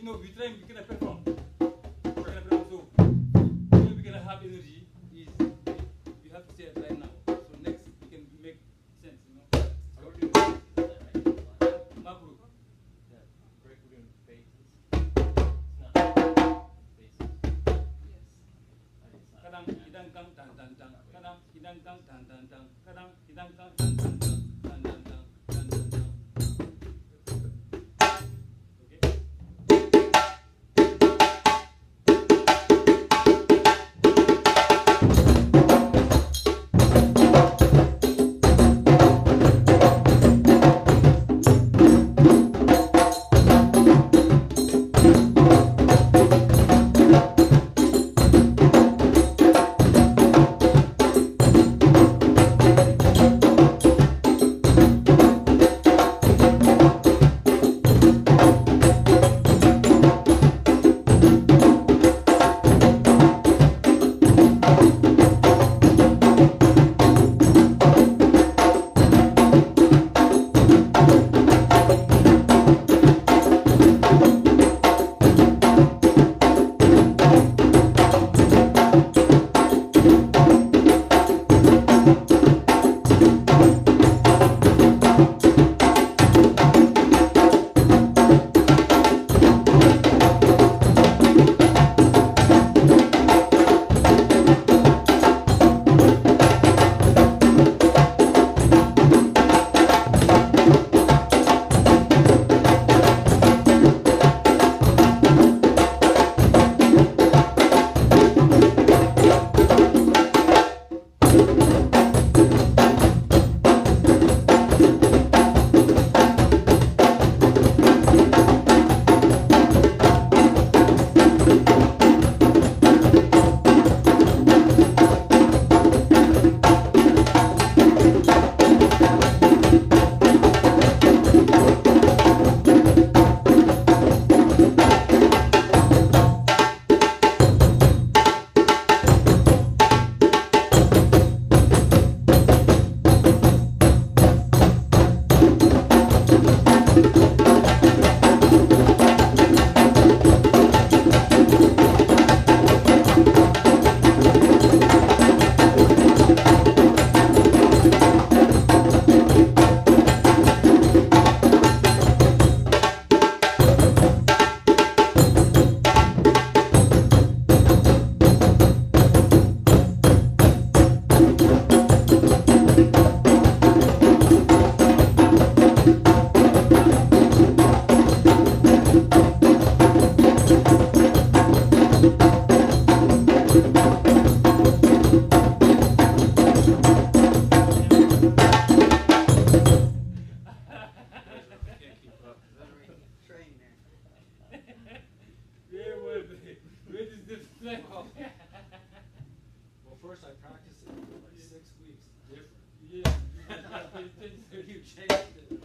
you know, we try and we can perform. Flip? Well, first I practiced it for like six weeks, different. Yeah. you changed it.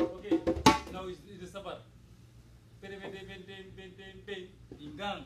Okay, now it's, it's about. Bing, bing, bing, bing, bing, bing, bing. Ding.